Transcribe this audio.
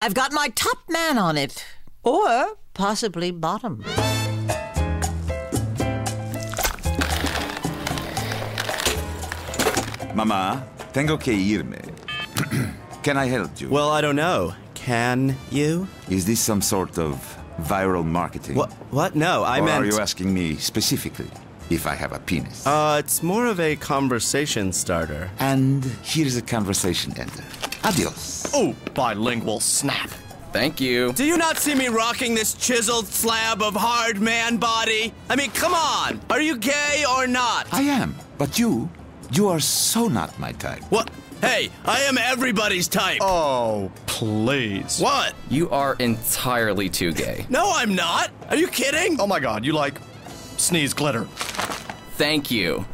I've got my top man on it. Or possibly bottom. Mamá, tengo que irme. Can I help you? Well, I don't know. Can you? Is this some sort of viral marketing? What? What? No, I or meant. are you asking me specifically if I have a penis? Uh, it's more of a conversation starter. and here's a conversation ender. Adios. Oh, bilingual snap. Thank you. Do you not see me rocking this chiseled slab of hard man body? I mean, come on! Are you gay or not? I am, but you, you are so not my type. What? Hey, I am everybody's type. Oh, please. What? You are entirely too gay. No, I'm not. Are you kidding? Oh my god, you like sneeze glitter. Thank you.